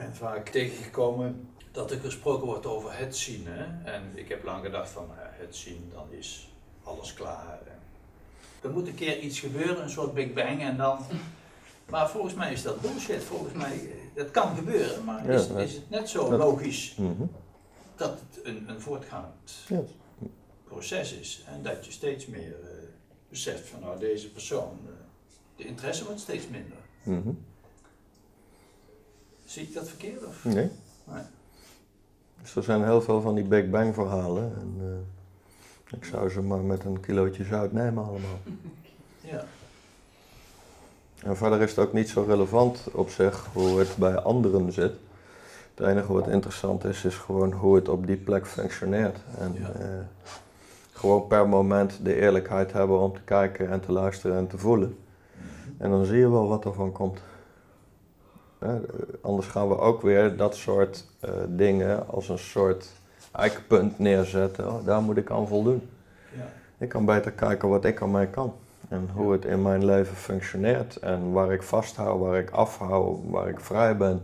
ben vaak tegengekomen dat er gesproken wordt over het zien. Hè? En ik heb lang gedacht van nou het zien, dan is alles klaar. Er moet een keer iets gebeuren, een soort Big Bang en dan... Maar volgens mij is dat bullshit. Volgens mij, eh, dat kan gebeuren, maar is, is het net zo logisch Mhm. dat het een, een voortgaand proces is. En dat je steeds meer eh, beseft van nou deze persoon, eh, de interesse wordt steeds minder. Mhm. Zie ik dat verkeerd? Of? Nee. Nee. Dus er zijn heel veel van die Big Bang verhalen. En eh, ik zou ze maar met een kilootje zout nemen allemaal. Ja. En verder is het ook niet zo relevant op zich hoe het bij anderen zit. Het enige wat interessant is, is gewoon hoe het op die plek functioneert. En Ja. eh, gewoon per moment de eerlijkheid hebben om te kijken en te luisteren en te voelen. En dan zie je wel wat er van komt. Anders gaan we ook weer dat soort eh, dingen als een soort eikpunt neerzetten. Oh, daar moet ik aan voldoen. Ja. Ik kan beter kijken wat ik aan mij kan. En hoe het in mijn leven functioneert. En waar ik vasthoud, waar ik afhoud, waar ik vrij ben.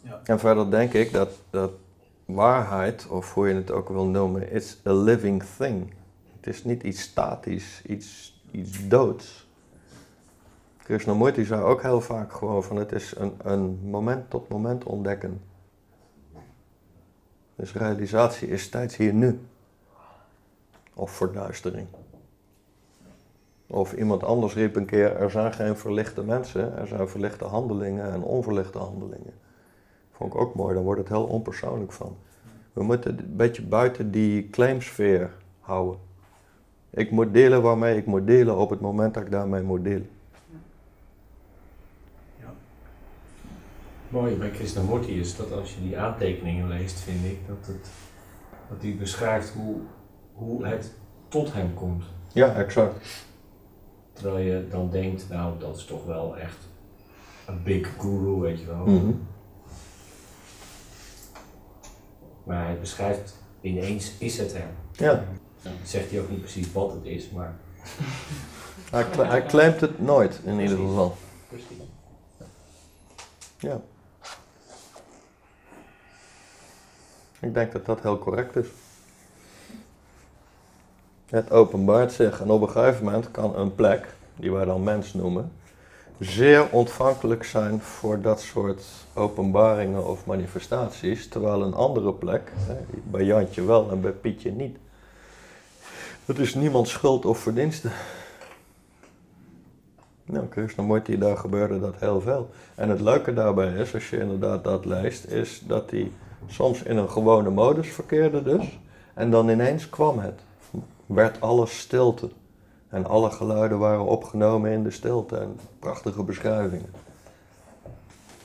Ja. En verder denk ik dat, dat waarheid, of hoe je het ook wil noemen, it's a living thing. Het is niet iets statisch, iets, iets doods. Krishnamurti zei ook heel vaak gewoon van het is een, een moment tot moment ontdekken. Dus realisatie is steeds hier nu. Of verduistering. Of iemand anders riep een keer, er zijn geen verlichte mensen, er zijn verlichte handelingen en onverlichte handelingen. Vond ik ook mooi, dan wordt het heel onpersoonlijk van. We moeten een beetje buiten die claimsfeer houden. Ik moet delen waarmee ik moet delen op het moment dat ik daarmee moet delen. Mooie bij Krishnamurti is dat als je die aantekeningen leest, vind ik dat, het, dat hij beschrijft hoe, hoe het tot hem komt. Ja, exact. Terwijl je dan denkt, nou dat is toch wel echt een big guru, weet je wel. Mhm. Maar hij beschrijft ineens is het hem. Ja, Dan zegt hij ook niet precies wat het is, maar hij, hij claimt het nooit in ieder geval. precies. Ja. Ik denk dat dat heel correct is. Het openbaart zich en op een gegeven moment kan een plek, die wij dan mens noemen, zeer ontvankelijk zijn voor dat soort openbaringen of manifestaties, terwijl een andere plek, bij Jantje wel en bij Pietje niet. Dat is niemands schuld of verdienste. Nou, Krishnamurti, daar gebeurde dat heel veel. En het leuke daarbij is, als je inderdaad dat leest, is dat hij soms in een gewone modus verkeerde dus. En dan ineens kwam het. Werd alles stilte. En alle geluiden waren opgenomen in de stilte. En prachtige beschrijvingen.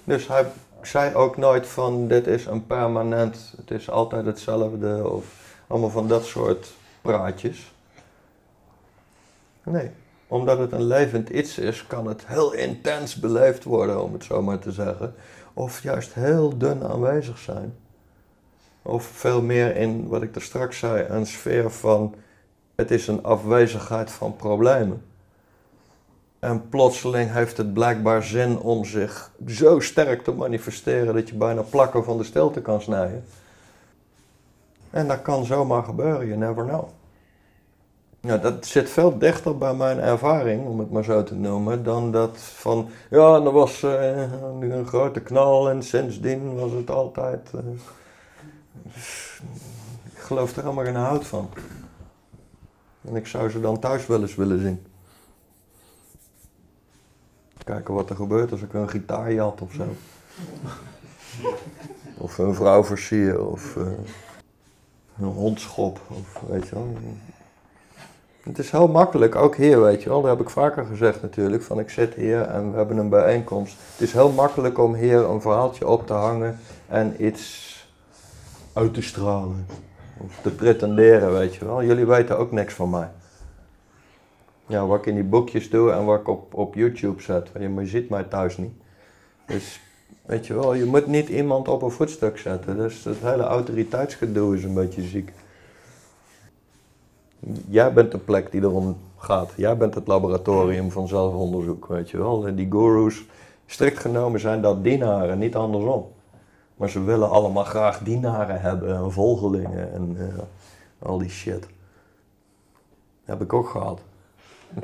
Dus hij zei ook nooit van dit is een permanent, het is altijd hetzelfde. Of allemaal van dat soort praatjes. Nee, omdat het een levend iets is, kan het heel intens beleefd worden, om het zo maar te zeggen. Of juist heel dun aanwezig zijn. Of veel meer in, wat ik er straks zei, een sfeer van het is een afwezigheid van problemen. En plotseling heeft het blijkbaar zin om zich zo sterk te manifesteren dat je bijna plakken van de stilte kan snijden. En dat kan zomaar gebeuren, you never know. Ja, dat zit veel dichter bij mijn ervaring, om het maar zo te noemen, dan dat van, ja, er was eh, een grote knal en sindsdien was het altijd. eh, ik geloof er helemaal geen hout van. En ik zou ze dan thuis wel eens willen zien. Kijken wat er gebeurt als ik een gitaar jat of zo. Of een vrouw versier, of eh, een hond schop, of weet je wel. Het is heel makkelijk, ook hier, weet je wel. Dat heb ik vaker gezegd natuurlijk, van ik zit hier en we hebben een bijeenkomst. Het is heel makkelijk om hier een verhaaltje op te hangen en iets uit te stralen. Of te pretenderen, weet je wel. Jullie weten ook niks van mij. Ja, wat ik in die boekjes doe en wat ik op, op YouTube zet. Je, ziet mij thuis niet. Dus, weet je wel, je moet niet iemand op een voetstuk zetten. Dus het hele autoriteitsgedoe is een beetje ziek. Jij bent de plek die erom gaat. Jij bent het laboratorium van zelfonderzoek, weet je wel. En die gurus Strikt genomen zijn dat dienaren, niet andersom. Maar ze willen allemaal graag dienaren hebben en volgelingen en eh, al die shit. Heb ik ook gehad.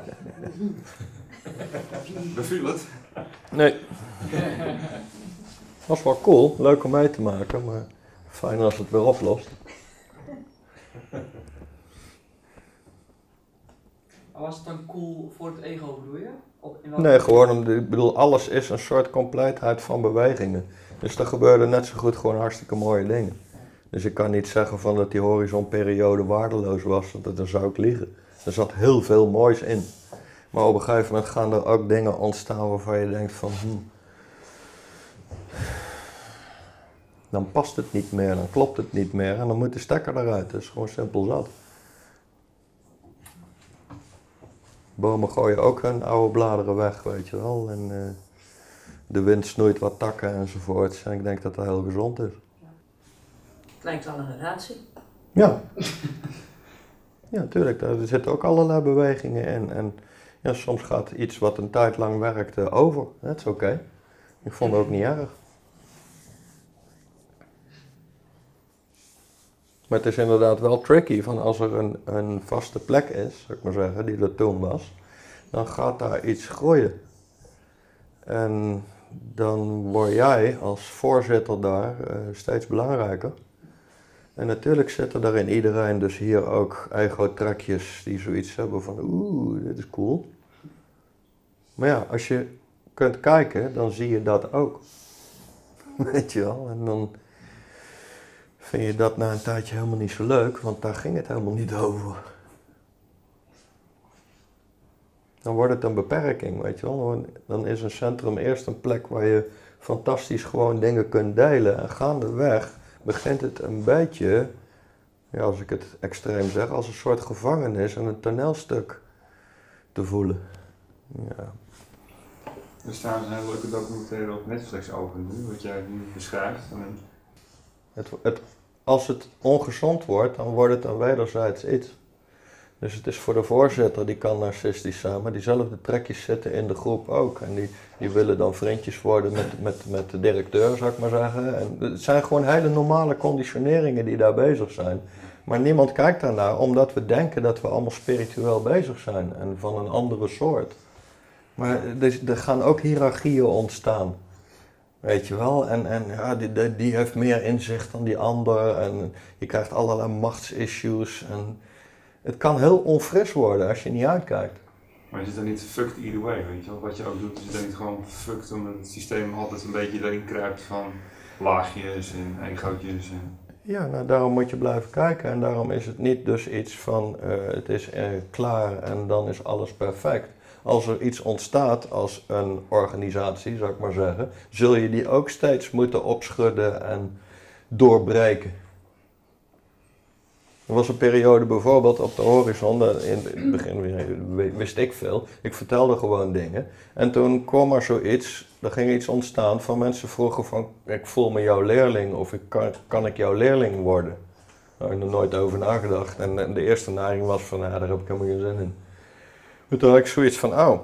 Beviel het? Nee. Was wel cool, leuk om mee te maken, maar fijn als het weer oplost. Maar was het dan cool voor het ego, bedoel je? Of in welke- Nee, gewoon om, ik bedoel, alles is een soort compleetheid van bewegingen. Dus er gebeurden net zo goed gewoon hartstikke mooie dingen. Dus ik kan niet zeggen van dat die horizonperiode waardeloos was, want dan zou ik liegen. Er zat heel veel moois in. Maar op een gegeven moment gaan er ook dingen ontstaan waarvan je denkt van... hmm, dan past het niet meer, dan klopt het niet meer en dan moet de stekker eruit. Dat is gewoon simpel zat. Bomen gooien ook hun oude bladeren weg, weet je wel. En eh, de wind snoeit wat takken enzovoort. En ik denk dat dat heel gezond is. Het lijkt wel een relatie. Ja. Ja, tuurlijk. Er zitten ook allerlei bewegingen in. En ja, soms gaat iets wat een tijd lang werkte over. Dat is oké. Ik vond het ook niet erg. Maar het is inderdaad wel tricky. Van als er een, een vaste plek is, zou ik maar zeggen, die er toen was. Dan gaat daar iets groeien. En dan word jij als voorzitter daar eh, steeds belangrijker. En natuurlijk zitten er in iedereen dus hier ook ego-trekjes die zoiets hebben van oeh, dit is cool. Maar ja, als je kunt kijken, dan zie je dat ook. Weet je wel? En dan vind je dat na een tijdje helemaal niet zo leuk, want daar ging het helemaal niet over. Dan wordt het een beperking, weet je wel. Dan- is een centrum eerst een plek waar je fantastisch gewoon dingen kunt delen. En gaandeweg begint het een beetje, ja, als ik het extreem zeg, als een soort gevangenis en een toneelstuk te voelen. Ja. Er staat een hele leuke documentaire op Netflix over nu, wat jij nu beschrijft. En Het, het, als het ongezond wordt, dan wordt het een wederzijds iets. Dus het is voor de voorzitter, die kan narcistisch zijn, maar diezelfde trekjes zitten in de groep ook. En die, die willen dan vriendjes worden met, met, met de directeur, zou ik maar zeggen. En het zijn gewoon hele normale conditioneringen die daar bezig zijn. Maar niemand kijkt daarnaar, omdat we denken dat we allemaal spiritueel bezig zijn en van een andere soort. Maar er, er gaan ook hiërarchieën ontstaan. Weet je wel? En, en ja, die, die, die heeft meer inzicht dan die ander. En je krijgt allerlei machtsissues. En het kan heel onfris worden als je niet uitkijkt. Maar je zit dan niet fucked either way, weet je wel. Wat je ook doet, is je dan niet gewoon fucked omdat het systeem altijd een beetje erin kruipt van laagjes en egootjes. En... Ja, nou, daarom moet je blijven kijken. En daarom is het niet dus iets van eh, het is eh, klaar en dan is alles perfect. Als er iets ontstaat als een organisatie, zou ik maar zeggen, zul je die ook steeds moeten opschudden en doorbreken. Er was een periode bijvoorbeeld op de horizon, in het begin wist ik veel, ik vertelde gewoon dingen. En toen kwam er zoiets, er ging iets ontstaan van mensen vroegen van, ik voel me jouw leerling of ik kan, kan ik jouw leerling worden? Daar heb ik er nooit over nagedacht. En, de eerste naring was van, nou, daar heb ik helemaal geen zin in. Maar toen had ik zoiets van, oh,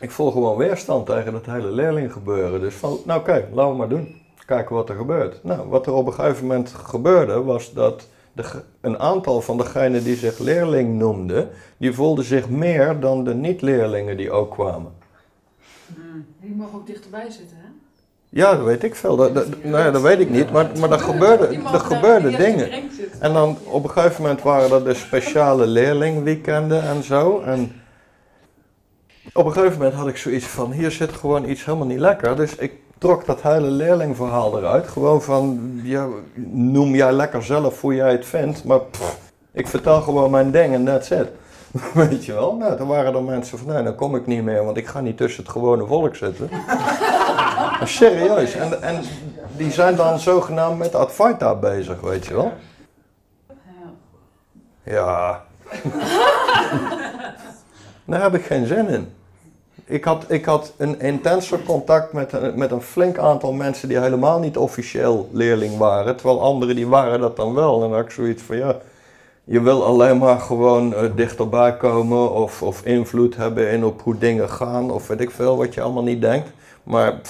ik voel gewoon weerstand tegen dat hele leerling gebeuren. Dus van, nou oké, laten we maar doen. Kijken wat er gebeurt. Nou, wat er op een gegeven moment gebeurde, was dat de, een aantal van degenen die zich leerling noemden, die voelden zich meer dan de niet-leerlingen die ook kwamen. Die mogen ook dichterbij zitten, hè? Ja, dat weet ik veel. Dat, dat, nou ja, dat weet ik niet, maar, maar er gebeurde, er daar gebeurden de eerste dingen. En dan op een gegeven moment waren er dus speciale leerlingweekenden en zo. En op een gegeven moment had ik zoiets van, hier zit gewoon iets helemaal niet lekker. Dus ik trok dat hele leerlingverhaal eruit. Gewoon van, ja, noem jij lekker zelf hoe jij het vindt, maar ik vertel gewoon mijn ding en that's it. Weet je wel? Nou, toen waren er mensen van, nee, dan kom ik niet meer, want ik ga niet tussen het gewone volk zitten. Serieus. En, en die zijn dan zogenaamd met Advaita bezig, weet je wel? Ja. Daar heb ik geen zin in. Ik had, ik had een intenser contact met een, met een flink aantal mensen die helemaal niet officieel leerling waren. Terwijl anderen die waren dat dan wel. En dan had ik zoiets van ja, Je wil alleen maar gewoon eh, dichterbij komen of, of invloed hebben in op hoe dingen gaan of weet ik veel wat je allemaal niet denkt. Maar.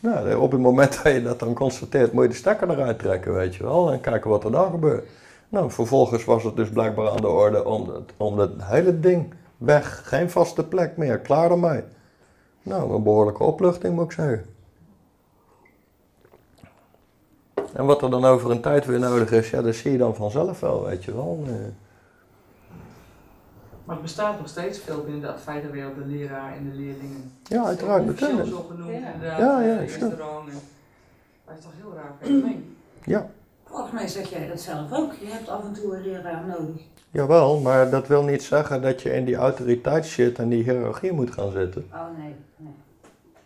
Nou, op het moment dat je dat dan constateert, moet je de stekker eruit trekken, weet je wel, en kijken wat er dan gebeurt. Nou, vervolgens was het dus blijkbaar aan de orde om, het- om het hele ding weg, geen vaste plek meer, klaar ermee. Nou, een behoorlijke opluchting moet ik zeggen. En wat er dan over een tijd weer nodig is, ja, dat zie je dan vanzelf wel, weet je wel. Eh, Maar het bestaat nog steeds veel binnen de Advaita-wereld, de leraar en de leerlingen. Ja, uiteraard, Officieel natuurlijk. zo genoemd, Ja. inderdaad. Ja, ja, eh, restaurant en- het is toch heel raar fenomeen. Volgens mij zeg jij dat zelf ook. Je hebt af en toe een leraar nodig. Jawel, maar dat wil niet zeggen dat je in die autoriteitshit en die hiërarchie moet gaan zitten. Oh nee, nee.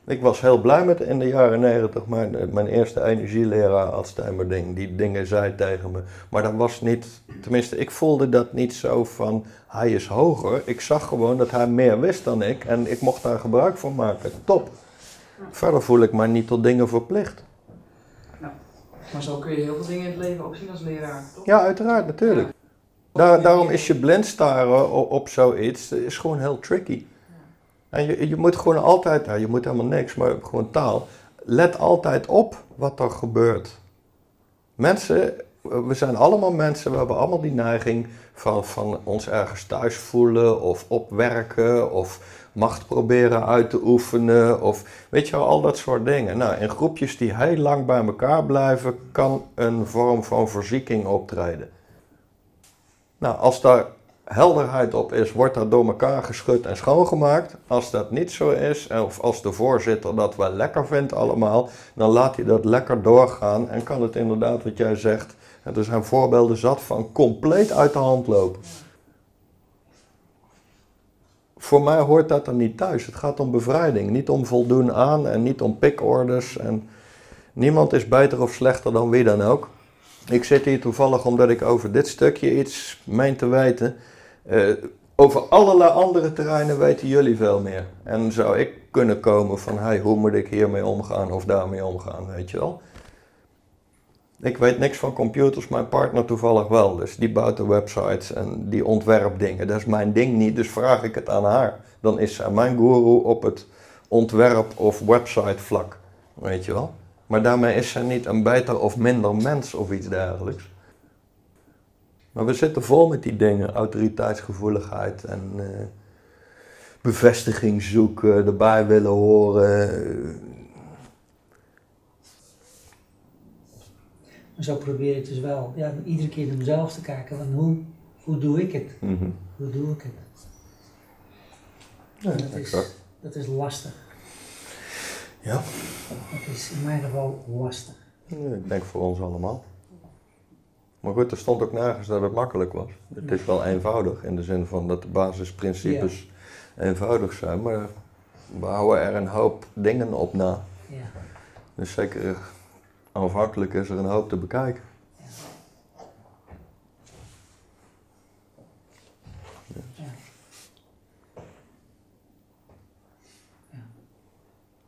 Ik was heel blij met in de jaren negentig mijn, mijn eerste energieleraar Alzheimer-ding. Die dingen zei tegen me. Maar dat was niet, tenminste, ik voelde dat niet zo van hij is hoger. Ik zag gewoon dat hij meer wist dan ik en ik mocht daar gebruik van maken. Top. Verder voel ik mij niet tot dingen verplicht. Maar zo kun je heel veel dingen in het leven ook zien als leraar, toch? Ja, uiteraard, natuurlijk. Daar, daarom is je blind staren op, op zoiets dat is gewoon heel tricky. En je, je moet gewoon altijd, nou, je moet helemaal niks, maar gewoon taal. Let altijd op wat er gebeurt. Mensen, we zijn allemaal mensen, we hebben allemaal die neiging van, van ons ergens thuis voelen of opwerken of macht proberen uit te oefenen of weet je al dat soort dingen. Nou, in groepjes die heel lang bij elkaar blijven, kan een vorm van verzieking optreden. Nou, als daar helderheid op is, wordt dat door elkaar geschud en schoongemaakt. Als dat niet zo is, of als de voorzitter dat wel lekker vindt allemaal, dan laat hij dat lekker doorgaan en kan het inderdaad, wat jij zegt, er zijn voorbeelden zat van compleet uit de hand lopen. Voor mij hoort dat er niet thuis. Het gaat om bevrijding, niet om voldoen aan en niet om pikorders. En niemand is beter of slechter dan wie dan ook. Ik zit hier toevallig omdat ik over dit stukje iets meen te weten. Eh, over allerlei andere terreinen weten jullie veel meer. En zou ik kunnen komen van, hey, hoe moet ik hiermee omgaan of daarmee omgaan, weet je wel. Ik weet niks van computers, mijn partner toevallig wel. Dus die bouwt de websites en die ontwerpt dingen. Dat is mijn ding niet, dus vraag ik het aan haar. Dan is zij mijn guru op het ontwerp- of website vlak, weet je wel. Maar daarmee is zij niet een beter of minder mens of iets dergelijks. Maar we zitten vol met die dingen, autoriteitsgevoeligheid en eh, bevestiging zoeken, erbij willen horen. Maar zo probeer ik dus wel, ja, iedere keer naar mezelf te kijken, van hoe, hoe doe ik het? Mhm. Hoe doe ik het? Ja, dat, is, dat is lastig. Ja. Dat is in mijn geval lastig. Ja, ik denk voor ons allemaal. Maar goed, er stond ook nergens dat het makkelijk was. Het is wel eenvoudig in de zin van dat de basisprincipes eenvoudig zijn, maar we houden er een hoop dingen op na. Ja. Dus zeker eh, aanvankelijk is er een hoop te bekijken.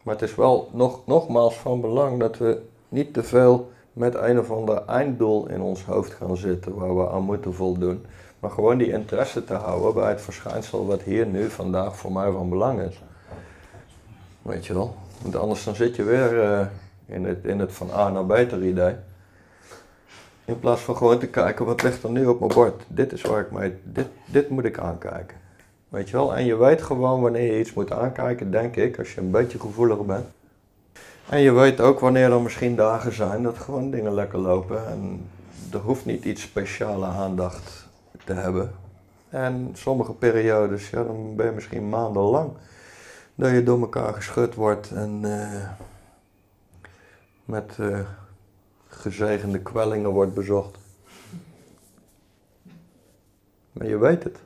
Maar het is wel nog, nogmaals van belang dat we niet te veel met een of ander einddoel in ons hoofd gaan zitten waar we aan moeten voldoen. Maar gewoon die interesse te houden bij het verschijnsel wat hier nu vandaag voor mij van belang is. Weet je wel? Want anders dan zit je weer eh, in, het, in het van A naar beter idee. In plaats van gewoon te kijken wat ligt er nu op mijn bord. Dit is waar ik mee, dit, dit moet ik aankijken. Weet je wel? En je weet gewoon wanneer je iets moet aankijken, denk ik, als je een beetje gevoeliger bent. En je weet ook wanneer er misschien dagen zijn dat gewoon dingen lekker lopen. En er hoeft niet iets speciale aandacht te hebben. En sommige periodes, ja, dan ben je misschien maandenlang dat je door elkaar geschud wordt en eh, met eh, gezegende kwellingen wordt bezocht. Maar je weet het.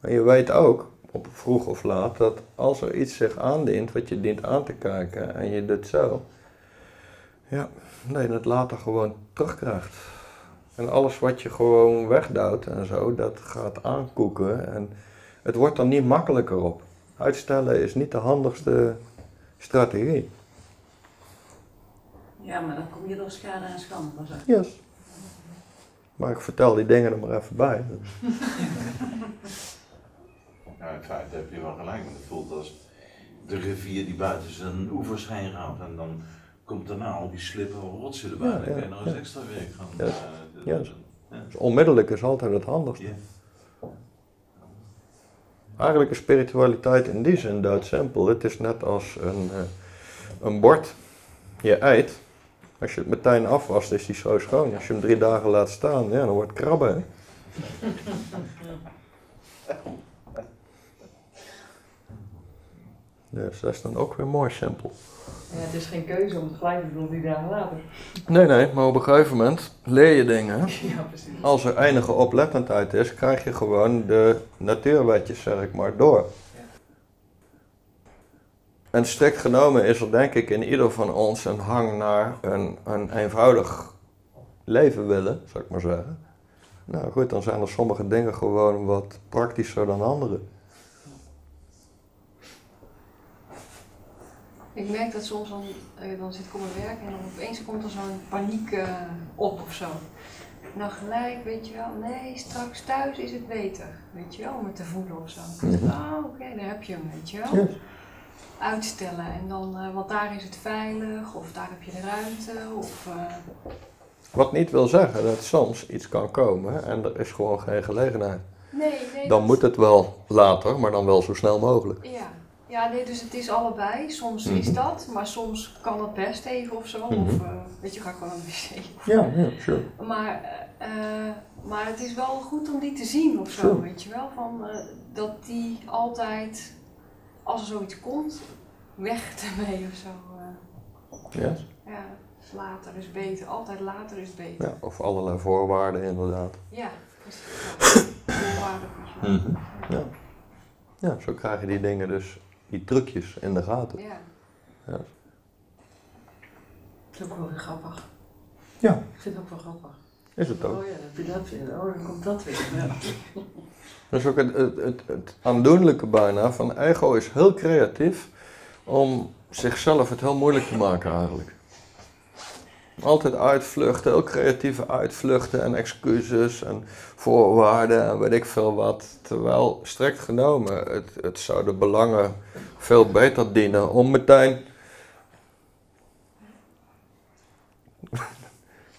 En je weet ook, op vroeg of laat, dat als er iets zich aandient wat je dient aan te kijken en je doet zo, ja, dat later gewoon terugkrijgt. En alles wat je gewoon wegduwt en zo, dat gaat aankoeken en het wordt er niet makkelijker op. Uitstellen is niet de handigste strategie. Ja, maar dan kom je door schade en schande pas uit. Yes. Maar ik vertel die dingen er maar even bij. Nou, in feite heb je wel gelijk, want het voelt als de rivier die buiten zijn oevers heen gaat en dan komt daarna al die slippen rotsen erbij. Ja, Dan ja, je nog eens ja. extra werk gaan. Ja. eh, de- Ja. ja. Dus onmiddellijk is altijd het handigste. Ja. Eigenlijk is spiritualiteit in die zin doodsimpel. Het is net als een, eh, een bord. Je eet. Als je het meteen afwast, is die zo schoon. Als je hem drie dagen laat staan, ja, dan wordt het krabben. hè. Dus dat is dan ook weer mooi simpel. Ja, het is geen keuze om het gelijk te doen drie dagen later. Nee, nee, maar op een gegeven moment leer je dingen. Ja, precies. Als er enige oplettendheid is, krijg je gewoon de natuurwetjes, zeg ik maar, door. En strikt genomen is er denk ik in ieder van ons een hang naar een, een eenvoudig leven willen, zou ik maar zeggen. Nou goed, dan zijn er sommige dingen gewoon wat praktischer dan andere. Ik merk dat soms dan, eh, dan zit ik op mijn werk en dan opeens komt er zo'n paniek eh, op of zo. Dan gelijk, weet je wel, nee, straks thuis is het beter, weet je wel, om het te voelen of zo. Mhm. Ah, oké, daar heb je hem, weet je wel. Uitstellen en dan, eh, want daar is het veilig, of daar heb je de ruimte, of... eh, Wat niet wil zeggen dat soms iets kan komen en er is gewoon geen gelegenheid. nee, nee. Dan dat- moet het wel later, maar dan wel zo snel mogelijk. Ja. ja, nee, dus het is allebei. Soms Mhm. is dat, maar soms kan het best even of zo. Mhm. Of eh, weet je, ga ik gewoon een wc. Ja, ja, sure. Maar, maar het is wel goed om die te zien of zo, Sure. weet je wel. Van, dat die altijd, als er zoiets komt, weg ermee of zo. eh. Ja. ja, later is beter. Altijd later is beter. Ja, of allerlei voorwaarden inderdaad. Ja, precies. Ja. Voorwaarden, je wel. Ja. ja, zo krijg je die dingen dus, die trucjes in de gaten. Ja. Ja. Dat is ook wel weer grappig. Ja. Ik vind het ook wel grappig. Is het ook. Oh ja, dan heb je dat weer. Oh, dan komt dat weer. Ja. Dat is ook het, het, het, het aandoenlijke bijna van ego is heel creatief om zichzelf het heel moeilijk te maken eigenlijk. Altijd uitvluchten, heel creatieve uitvluchten en excuses en voorwaarden en weet ik veel wat. Terwijl strikt genomen, het, het zou de belangen veel beter dienen om meteen.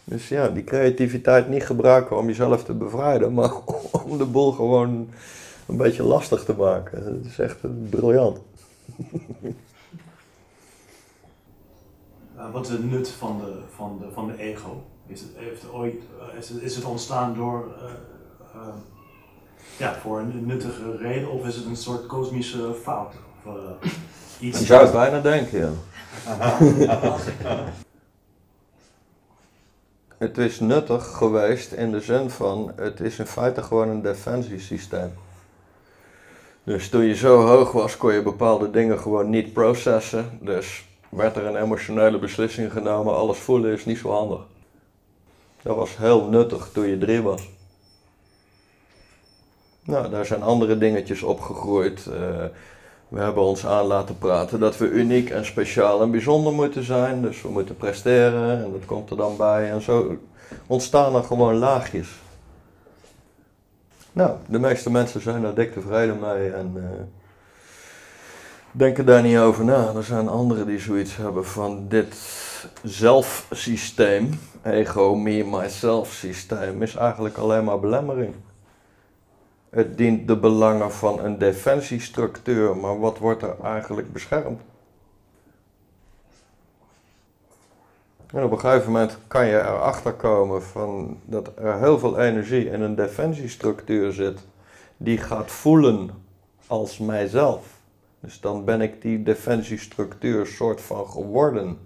Dus ja, die creativiteit niet gebruiken om jezelf te bevrijden, maar om de boel gewoon een beetje lastig te maken. Dat is echt briljant. Uh, wat is het nut van de, van de, van de ego? Is het, heeft het ooit, uh, is, het, is het ontstaan door, uh, uh, ja, voor een nuttige reden of is het een soort kosmische fout? Of, uh, iets Je zou het bijna denken, ja. het is nuttig geweest in de zin van, het is in feite gewoon een defensiesysteem. Dus toen je zo hoog was, kon je bepaalde dingen gewoon niet processen. Dus werd er een emotionele beslissing genomen, alles voelen is niet zo handig. Dat was heel nuttig toen je drie was. Nou, daar zijn andere dingetjes opgegroeid. Uh, we hebben ons aan laten praten dat we uniek en speciaal en bijzonder moeten zijn. Dus we moeten presteren en dat komt er dan bij. En zo ontstaan er gewoon laagjes. Nou, de meeste mensen zijn daar dik tevreden mee en uh, denken daar niet over na. Er zijn anderen die zoiets hebben van dit zelfsysteem, ego, me, myself systeem, is eigenlijk alleen maar belemmering. Het dient de belangen van een defensiestructuur, maar wat wordt er eigenlijk beschermd? En op een gegeven moment kan je erachter komen van dat er heel veel energie in een defensiestructuur zit die gaat voelen als mijzelf. Dus dan ben ik die defensiestructuur soort van geworden.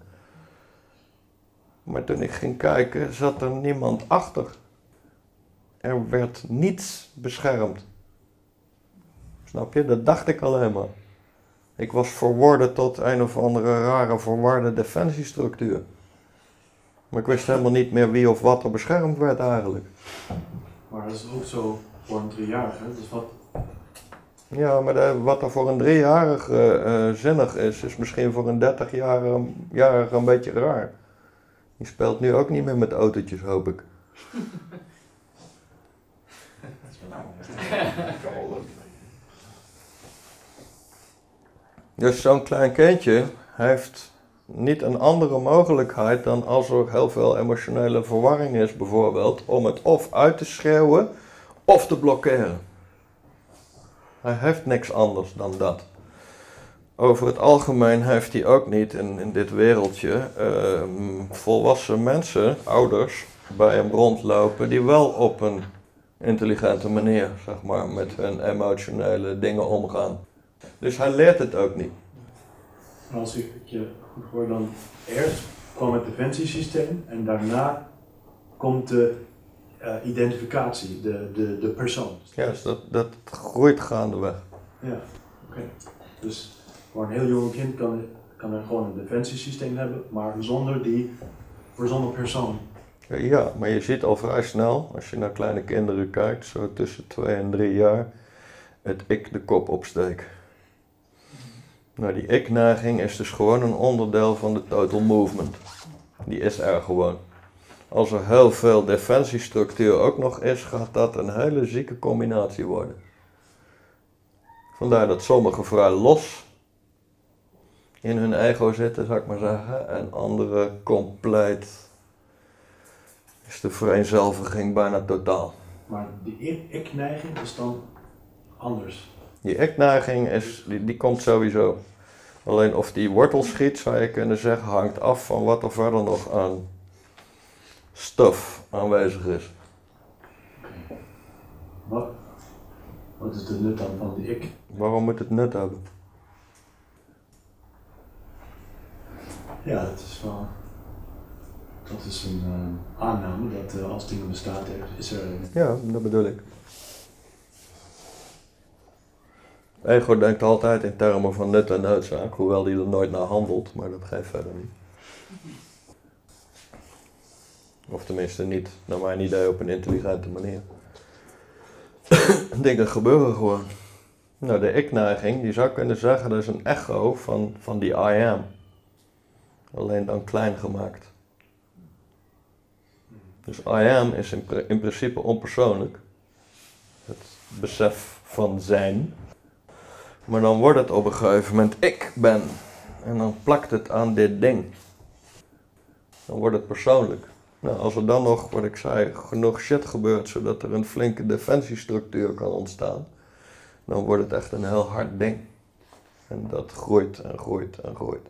Maar toen ik ging kijken, zat er niemand achter. Er werd niets beschermd. Snap je? Dat dacht ik alleen maar. Ik was verworden tot een of andere rare verwarde defensiestructuur. Maar ik wist helemaal niet meer wie of wat er beschermd werd eigenlijk. Maar dat is ook zo voor een driejarige. Dus wat... Ja, maar de, wat er voor een driejarige uh, zinnig is, is misschien voor een dertigjarige een beetje raar. Je speelt nu ook niet meer met autootjes, hoop ik. Dus zo'n klein kindje heeft niet een andere mogelijkheid dan als er heel veel emotionele verwarring is, bijvoorbeeld, om het of uit te schreeuwen of te blokkeren. Hij heeft niks anders dan dat. Over het algemeen heeft hij ook niet in, in dit wereldje ehm, volwassen mensen, ouders, bij hem rondlopen die wel op een intelligente manier, zeg maar, met hun emotionele dingen omgaan. Dus hij leert het ook niet. Als ik je goed hoor, dan eerst kwam het defensiesysteem en daarna komt de eh, identificatie, de, de, de persoon. Ja, dus dat, dat groeit gaandeweg. Ja, oké. Dus voor een heel jong kind kan, kan er gewoon een defensiesysteem hebben, maar zonder die, voor zonder persoon. Ja, maar je ziet al vrij snel, als je naar kleine kinderen kijkt, zo tussen twee en drie jaar, het ik de kop opsteekt. Nou, die ik-neiging is dus gewoon een onderdeel van de total movement. Die is er gewoon. Als er heel veel defensiestructuur ook nog is, gaat dat een hele zieke combinatie worden. Vandaar dat sommigen vrij los in hun ego zitten, zou ik maar zeggen, en anderen compleet is de vereenzelviging bijna totaal. Maar die ik- ik-neiging is dan anders. Die ik-neiging is, die, die komt sowieso. Alleen of die wortel schiet, zou je kunnen zeggen, hangt af van wat er verder nog aan stof aanwezig is. Wat, wat is de nut dan van die ik? Waarom moet het nut hebben? Ja, dat is wel. Dat is een eh, aanname dat eh, als dingen bestaat, is er. Ja, dat bedoel ik. Ego denkt altijd in termen van nut en noodzaak, hoewel die er nooit naar handelt, maar dat geeft verder niet. Of tenminste niet, naar mijn idee, op een intelligente manier. Dingen gebeuren gewoon. Nou, de ik-neiging, die zou kunnen zeggen, dat is een echo van, van die I am. Alleen dan klein gemaakt. Dus I am is in, pri- in principe onpersoonlijk. Het besef van zijn. Maar dan wordt het op een gegeven moment ik ben. En dan plakt het aan dit ding. Dan wordt het persoonlijk. Nou, als er dan nog, wat ik zei, genoeg shit gebeurt zodat er een flinke defensiestructuur kan ontstaan, dan wordt het echt een heel hard ding. En dat groeit en groeit en groeit.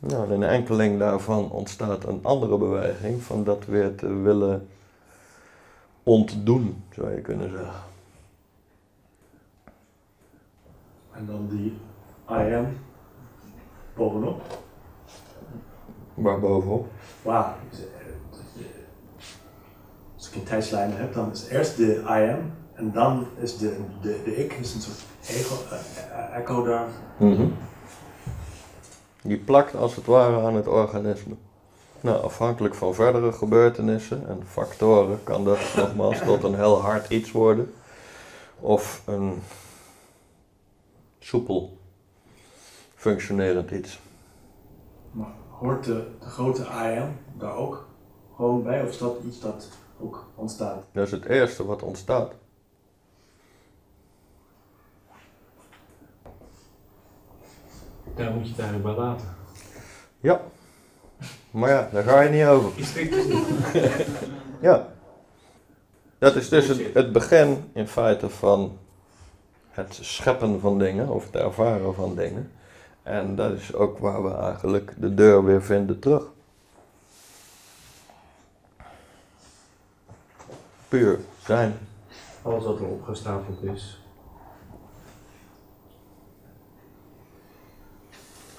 Nou, in een enkeling daarvan ontstaat een andere beweging van dat weer te willen ontdoen, zou je kunnen zeggen. En dan die I am bovenop. Waar bovenop? Wauw. Als ik een tijdslijn heb, dan is eerst de I am en dan is de, de, de ik is een soort ego, eh, eh, echo daar. Mhm. Die plakt als het ware aan het organisme. Nou, afhankelijk van verdere gebeurtenissen en factoren kan dat nogmaals tot een heel hard iets worden. Of een soepel functionerend iets. Maar hoort de, de grote am daar ook gewoon bij of is dat iets dat ook ontstaat? Dat is het eerste wat ontstaat. Daar moet je het eigenlijk bij laten. Ja. Maar ja, daar ga je niet over. Niet. Ja. Dat is dus het, het begin in feite van het scheppen van dingen of het ervaren van dingen. En dat is ook waar we eigenlijk de deur weer vinden terug. Puur zijn. Alles wat er opgestapeld is,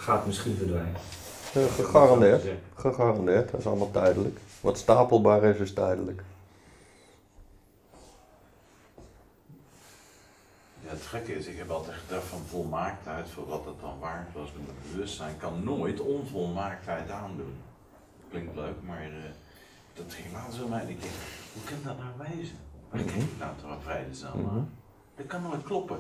gaat misschien verdwijnen. Eh, Gegarandeerd. Gegarandeerd, dat is allemaal tijdelijk. Wat stapelbaar is, is tijdelijk. Ja, het gekke is, ik heb altijd gedacht van volmaaktheid, voor wat het dan waard was met het bewustzijn, kan nooit onvolmaaktheid aandoen. Klinkt leuk, maar eh, dat ging later zo mij. Ik denk, hoe kan dat nou wezen? Maar ik kijk nou toch aan vrijdezaam Mhm. aan. Dat kan nooit kloppen.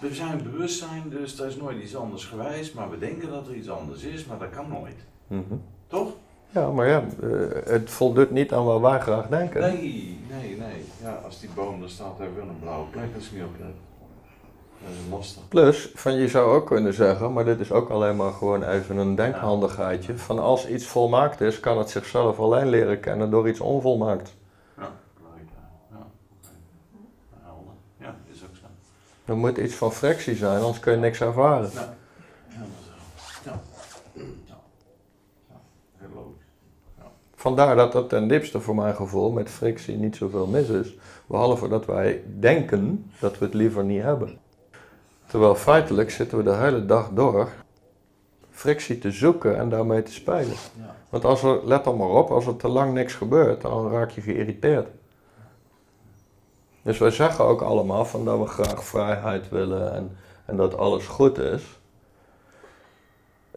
We zijn bewustzijn, dus er is nooit iets anders geweest, maar we denken dat er iets anders is, maar dat kan nooit. Mhm. Toch? Ja, maar ja, eh, het voldoet niet aan wat wij graag denken. Nee, nee, nee. Ja, als die boom er staat, hebben we wel een blauwe plek als hij niet op Dat is lastig. Plus, van je zou ook kunnen zeggen, maar dit is ook alleen maar gewoon even een denkhandigheidje, van als iets volmaakt is, kan het zichzelf alleen leren kennen door iets onvolmaakt. Ja, gelijk, ja. Ja, oké. Ja, helder. Ja, is ook zo. Er moet iets van frictie zijn, anders kun je niks ervaren. Ja, dat is zo. Ja. Ja. Ja, heel logisch. Vandaar dat er ten diepste voor mijn gevoel met frictie niet zoveel mis is, behalve dat wij denken dat we het liever niet hebben. Terwijl feitelijk zitten we de hele dag door frictie te zoeken en daarmee te spelen. Want als er, let dan maar op, als er te lang niks gebeurt, dan raak je geïrriteerd. Dus wij zeggen ook allemaal van dat we graag vrijheid willen en, en dat alles goed is.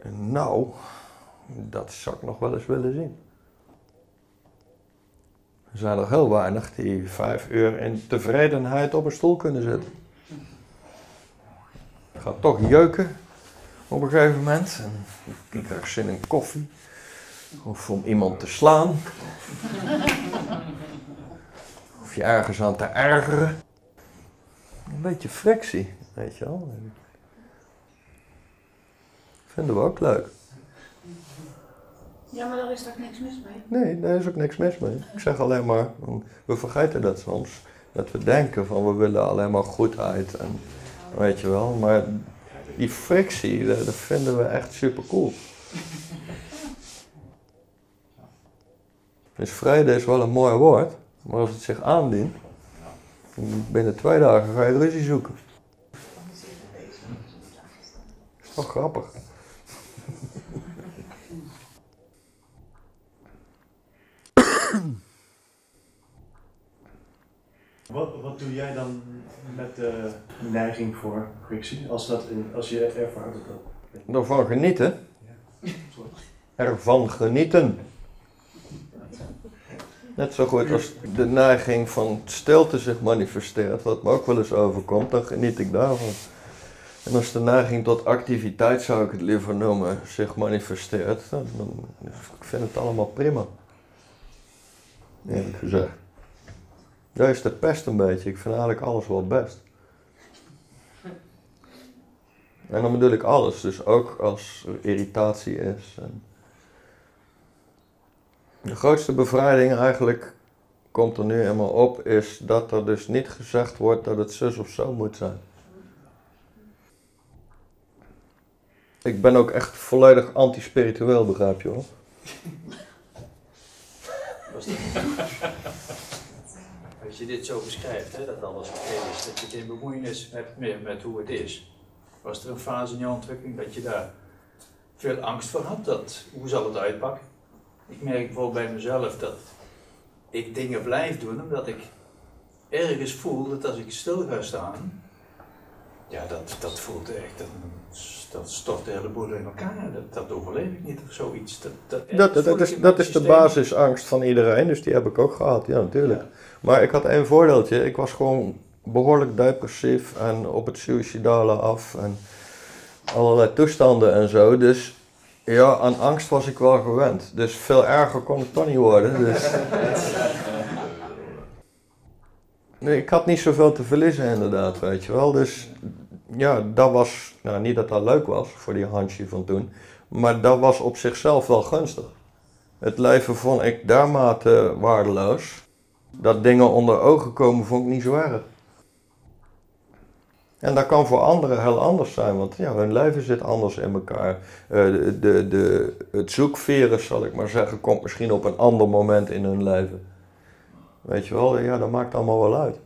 En nou, dat zou ik nog wel eens willen zien. Er zijn er heel weinig die vijf uur in tevredenheid op een stoel kunnen zitten. Het gaat toch jeuken op een gegeven moment. En ik krijg zin in koffie. Of om iemand te slaan. Of je ergens aan te ergeren. Een beetje frictie, weet je wel. Vinden we ook leuk. Ja, maar daar is toch niks mis mee? Nee, daar is ook niks mis mee. Ik zeg alleen maar, we vergeten dat soms. Dat we denken van we willen alleen maar goedheid en weet je wel. Maar die frictie, dat, dat vinden we echt super cool. Dus vrede is wel een mooi woord, maar als het zich aandient, binnen twee dagen ga je ruzie zoeken. is toch grappig. Wat, wat doe jij dan met de neiging voor frictie? Als, dat in, als je ervaart dat dat... Ervan genieten. Ervan genieten. Net zo goed als de neiging van stilte zich manifesteert, wat me ook wel eens overkomt, dan geniet ik daarvan. En als de neiging tot activiteit, zou ik het liever noemen, zich manifesteert, dan, dan ik vind het allemaal prima. Eerlijk gezegd. Daar is de pest een beetje. Ik vind eigenlijk alles wel best. En dan bedoel ik alles, dus ook als er irritatie is. En de grootste bevrijding eigenlijk komt er nu helemaal op, is dat er dus niet gezegd wordt dat het zus of zo moet zijn. Ik ben ook echt volledig anti-spiritueel, begrijp je wel? Als je dit zo beschrijft, hè, dat alles oké is, dat je geen bemoeienis hebt meer met hoe het is. Was er een fase in je ontwikkeling dat je daar veel angst voor had? Dat, hoe zal het uitpakken? Ik merk bijvoorbeeld bij mezelf dat ik dingen blijf doen omdat ik ergens voel dat als ik stil ga staan, ja, dat, dat voelt echt, dat, dat stort de hele boel in elkaar. Dat, dat overleef ik niet of zoiets. Dat, dat, Dat, dat, voel dat ik is, dat is de basisangst van iedereen, dus die heb ik ook gehad, ja natuurlijk. Maar ik had één voordeeltje, ik was gewoon behoorlijk depressief en op het suicidale af en allerlei toestanden en zo. Dus ja, aan angst was ik wel gewend. Dus veel erger kon het toch niet worden. Dus. Nee, ik had niet zoveel te verliezen inderdaad, weet je wel. Dus ja, dat was, nou niet dat dat leuk was voor die handje van toen, maar dat was op zichzelf wel gunstig. Het leven vond ik daarmate waardeloos, dat dingen onder ogen komen vond ik niet zo erg. En dat kan voor anderen heel anders zijn, want ja, hun leven zit anders in elkaar. Eh, de, de, de, het zoekvirus, zal ik maar zeggen, komt misschien op een ander moment in hun leven. Weet je wel, ja, dat maakt allemaal wel uit.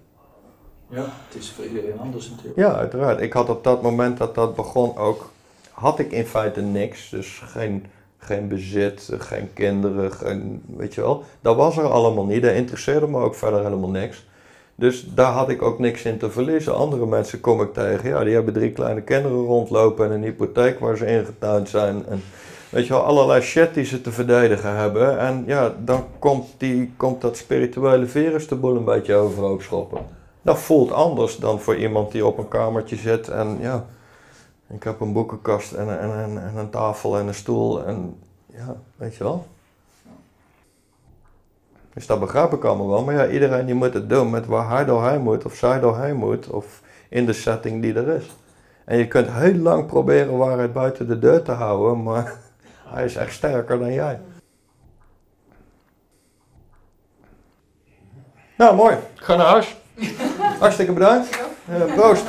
Ja, het is voor iedereen anders natuurlijk. Ja, uiteraard. Ik had op dat moment dat dat begon ook, had ik in feite niks. Dus geen, geen bezit, geen kinderen, geen, weet je wel. Dat was er allemaal niet. Dat interesseerde me ook verder helemaal niks. Dus daar had ik ook niks in te verliezen. Andere mensen kom ik tegen, ja, die hebben drie kleine kinderen rondlopen en een hypotheek waar ze ingetuind zijn. En weet je wel, allerlei shit die ze te verdedigen hebben. En ja, dan komt, die, komt dat spirituele virus de boel een beetje overhoop schoppen. Dat voelt anders dan voor iemand die op een kamertje zit en ja, ik heb een boekenkast en, en, en een tafel en een stoel en ja, weet je wel. Dus dat begrijp ik allemaal wel, maar ja, iedereen die moet het doen met waar hij doorheen moet of zij doorheen moet of in de setting die er is. En je kunt heel lang proberen waarheid buiten de deur te houden, maar hij is echt sterker dan jij. Nou, mooi. Ik ga naar huis. Hartstikke bedankt. Eh, proost.